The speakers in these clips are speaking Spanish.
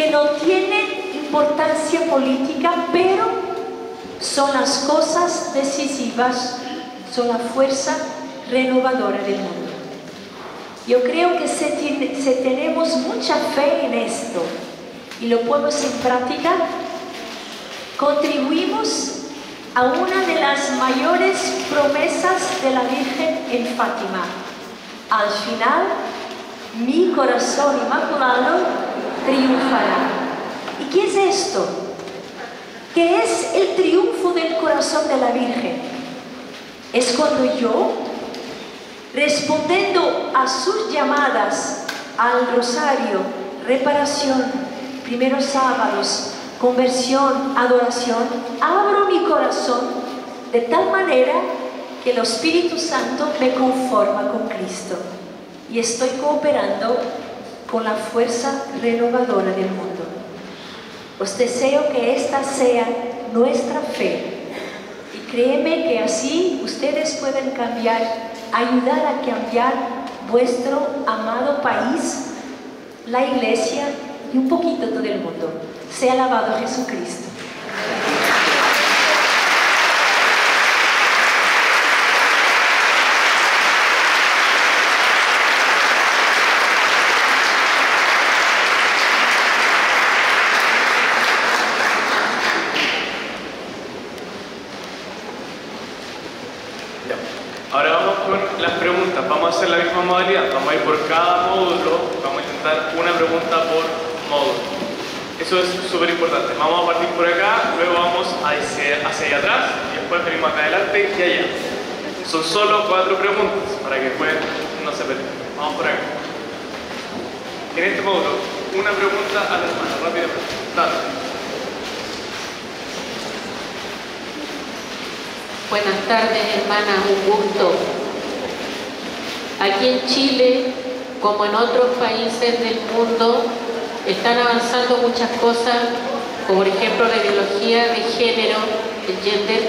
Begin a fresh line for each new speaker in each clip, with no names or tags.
que no tienen importancia política, pero son las cosas decisivas, son la fuerza renovadora del mundo. Yo creo que si, tenemos mucha fe en esto y lo ponemos en práctica, contribuimos a una de las mayores promesas de la Virgen en Fátima. Al final, mi corazón inmaculado triunfará. ¿Y qué es esto? ¿Qué es el triunfo del corazón de la Virgen? Es cuando yo, respondiendo a sus llamadas al rosario, reparación, primeros sábados, conversión, adoración, abro mi corazón de tal manera que el Espíritu Santo me conforma con Cristo y estoy cooperando con la fuerza renovadora del mundo. Os deseo que esta sea nuestra fe y créeme que así ustedes pueden cambiar, ayudar a cambiar vuestro amado país, la iglesia y un poquito todo el mundo. Sea alabado Jesucristo.
Ahora vamos con las preguntas. Vamos a hacer la misma modalidad. Vamos a por cada módulo. Vamos a intentar una pregunta por módulo. Eso es súper importante. Vamos a partir por acá, luego vamos hacia, allá atrás y después venimos acá adelante y allá. Son solo cuatro preguntas para que después no se pierdan. Vamos por acá. En este módulo, una pregunta a la hermana, rápidamente. Dale.
Buenas tardes, hermanas, un gusto. Aquí en Chile, como en otros países del mundo, están avanzando muchas cosas, como por ejemplo la ideología de género, el gender,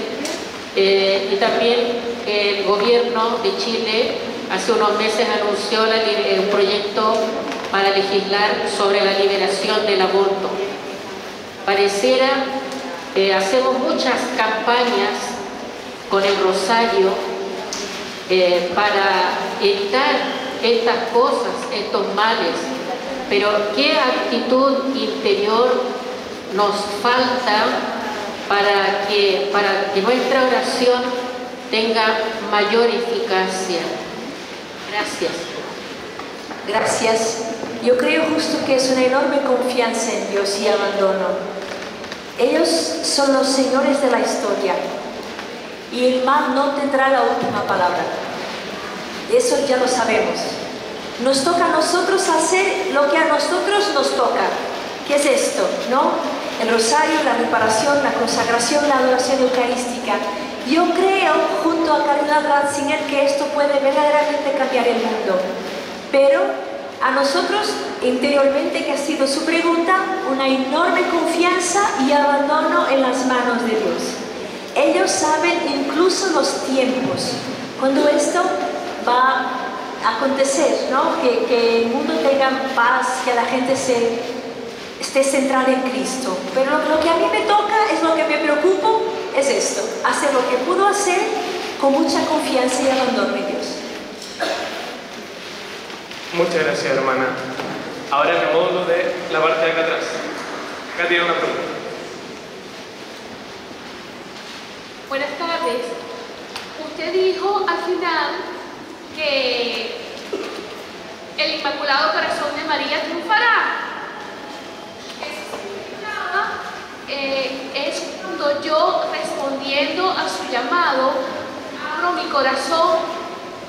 eh, y también el gobierno de Chile hace unos meses anunció un proyecto para legislar sobre la liberación del aborto. Pareciera, eh, hacemos muchas campañas con el rosario eh, para evitar estas cosas, estos males, pero ¿qué actitud interior nos falta para que, para que nuestra oración tenga mayor eficacia? Gracias.
Gracias. Yo creo justo que es una enorme confianza en Dios y abandono. Ellos son los señores de la historia y el mal no tendrá la última palabra. Eso ya lo sabemos. Nos toca a nosotros hacer lo que a nosotros nos toca. ¿Qué es esto? ¿No? El rosario, la reparación, la consagración, la adoración eucarística. Yo creo, junto a Carolina Ratzinger, que esto puede verdaderamente cambiar el mundo. Pero a nosotros, interiormente, que ha sido su pregunta, una enorme confianza y abandono en las manos de Dios. Ellos saben incluso los tiempos, cuando esto va acontecer, ¿no? que, el mundo tenga paz, que la gente se, esté centrada en Cristo. Pero lo, que a mí me toca, es lo que me preocupo, es esto, hacer lo que puedo hacer con mucha confianza y abandono en Dios.
Muchas gracias, hermana. Ahora el módulo de la parte de acá atrás. Acá tiene una pregunta.
Buenas tardes. Usted dijo al final que el Inmaculado Corazón de María triunfará. Eh, es cuando yo respondiendo a su llamado abro mi corazón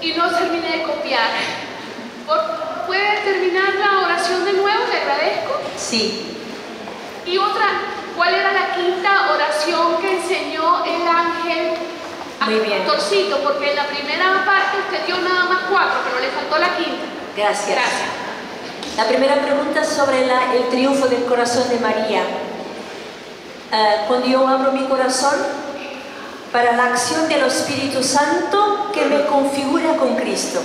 y no terminé de copiar. ¿Puede terminar la oración de nuevo? Le agradezco.
Sí.
Y otra, ¿cuál era la quinta oración que enseñó el ángel
muy bien.
Torcito, porque en la primera parte usted dio nada más cuatro, pero le faltó la quinta.
Gracias. La primera pregunta sobre el triunfo del corazón de María. Eh, cuando yo abro mi corazón para la acción del Espíritu Santo que me configura con Cristo.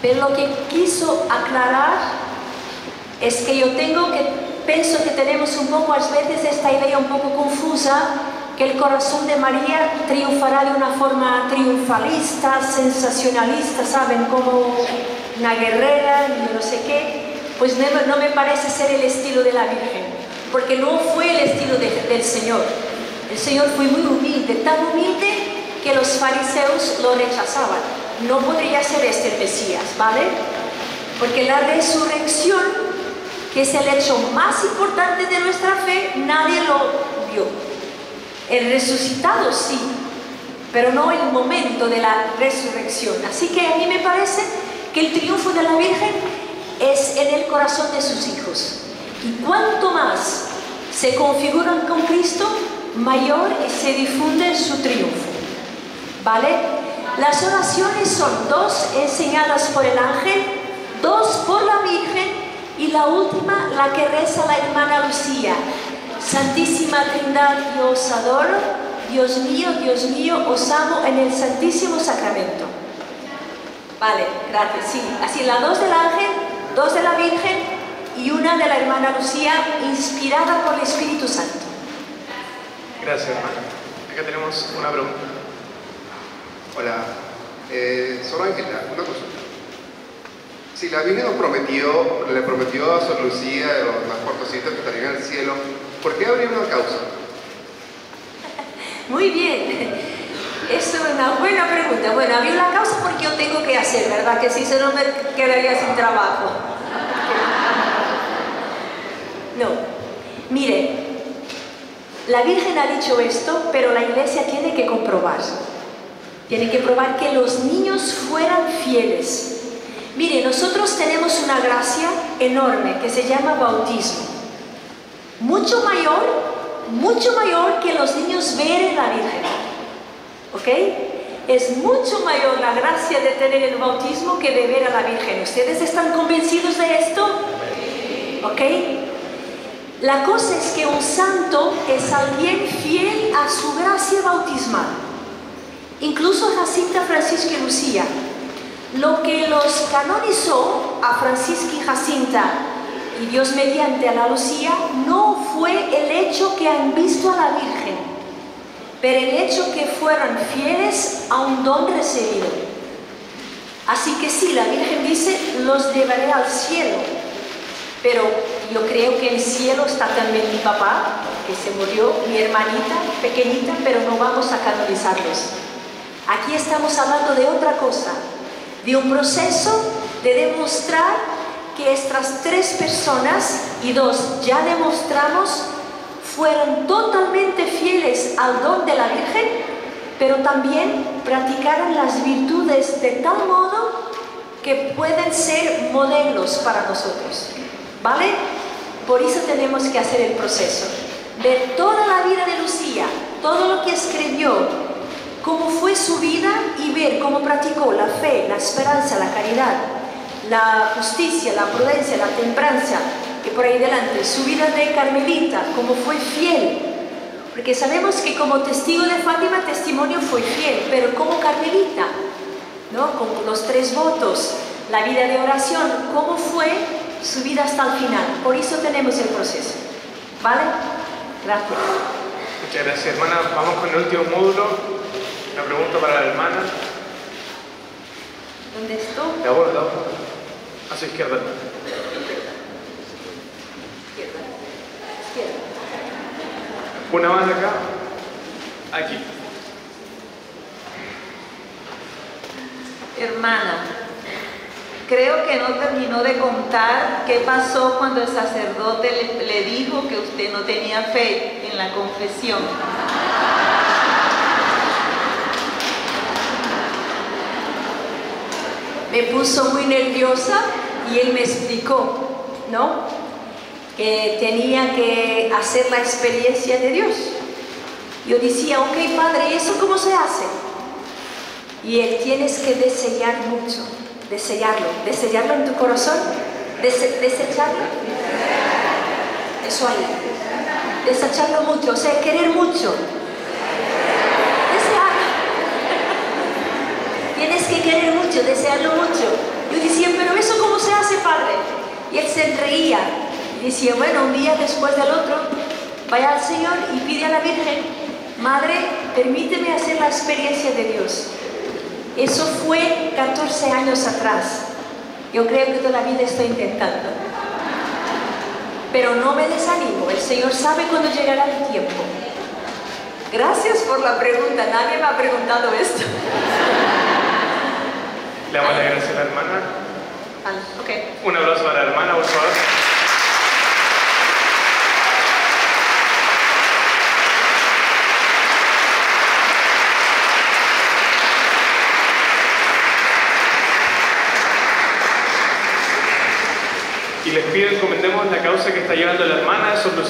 Pero lo que quiso aclarar es que yo tengo que, pienso que tenemos un poco a veces esta idea un poco confusa, el corazón de María triunfará de una forma triunfalista, sensacionalista, ¿saben? Como una guerrera, no sé qué. Pues no, me parece ser el estilo de la Virgen, porque no fue el estilo de- del Señor. El Señor fue muy humilde, tan humilde que los fariseos lo rechazaban. No podría ser este Mesías, ¿vale? Porque la resurrección, que es el hecho más importante de nuestra fe, nadie lo vio. El resucitado sí, pero no el momento de la resurrección. Así que a mí me parece que el triunfo de la Virgen es en el corazón de sus hijos. Y cuanto más se configuran con Cristo, mayor se difunde su triunfo. ¿Vale? Las oraciones son dos enseñadas por el ángel, dos por la Virgen y la última la que reza la hermana Lucía. Santísima Trinidad, yo os adoro, Dios mío, Dios mío, os amo en el Santísimo Sacramento. Vale, gracias. Sí, así la dos del ángel, dos de la Virgen y una de la hermana Lucía, inspirada por el Espíritu Santo.
Gracias, hermana. Acá tenemos una pregunta.
Hola, eh, solo Ángela, una consulta. Si la Virgen nos prometió, le prometió a Sor Lucía a los más cuartositos que estarían en el cielo, ¿por qué habría una causa?
Muy bien. Eso es una buena pregunta. Bueno, había una causa porque yo tengo que hacer, ¿verdad? Que si se no me quedaría sin trabajo. No. Mire, la Virgen ha dicho esto, pero la Iglesia tiene que comprobar. Tiene que probar que los niños fueran fieles. Mire, nosotros tenemos una gracia enorme que se llama bautismo. Mucho mayor, mucho mayor que los niños ver a la Virgen. ¿Ok? Es mucho mayor la gracia de tener el bautismo que de ver a la Virgen. ¿Ustedes están convencidos de esto? ¿Ok? La cosa es que un santo es alguien fiel a su gracia bautismal. Incluso Jacinta, Francisca y Lucía. Lo que los canonizó a Francisca y Jacinta y Dios mediante a la Lucía no fue el hecho que han visto a la Virgen, pero el hecho que fueran fieles a un don recibido. Así que sí, la Virgen dice, los llevaré al cielo, pero yo creo que en el cielo está también mi papá, que se murió, mi hermanita pequeñita, pero no vamos a canonizarlos. Aquí estamos hablando de otra cosa, de un proceso de demostrar que estas tres personas y dos ya demostramos fueron totalmente fieles al don de la Virgen, pero también practicaron las virtudes de tal modo que pueden ser modelos para nosotros. ¿Vale? Por eso tenemos que hacer el proceso. Ver toda la vida de Lucía, todo lo que escribió, cómo fue su vida y ver cómo practicó la fe, la esperanza, la caridad, la justicia, la prudencia, la templanza, que por ahí delante, su vida de Carmelita, cómo fue fiel. Porque sabemos que como testigo de Fátima, testimonio fue fiel, pero como Carmelita, ¿no? Con los tres votos, la vida de oración, cómo fue su vida hasta el final. Por eso tenemos el proceso. ¿Vale? Gracias.
Muchas gracias, hermana. Vamos con el último módulo. Una pregunta para la hermana.
¿Dónde estoy?
De ahora, de ahora. A su izquierda.
Izquierda. Izquierda.
Una más de acá. Aquí.
Hermana, creo que no terminó de contar qué pasó cuando el sacerdote le, le dijo que usted no tenía fe en la confesión.
Me puso muy nerviosa y él me explicó, ¿no? Que tenía que hacer la experiencia de Dios. Yo decía, ok, padre, ¿y eso cómo se hace? Y él tienes que desear mucho, desearlo, desearlo en tu corazón, Dese- desecharlo. Eso ahí. Desecharlo mucho, o sea, querer mucho. Desearlo. Tienes que querer mucho, desearlo mucho. Yo decía, pero eso cómo se hace, padre? Y él se reía y decía, bueno, un día después del otro, vaya al Señor y pide a la Virgen, Madre, permíteme hacer la experiencia de Dios. Eso fue 14 años atrás. Yo creo que todavía estoy intentando. Pero no me desanimo, el Señor sabe cuándo llegará el tiempo. Gracias por la pregunta, nadie me ha preguntado esto.
Le damos las gracias a la hermana.
Ah, ok.
Un abrazo para la hermana, por favor. Y les pido encomendemos la causa que está llevando la hermana, solución.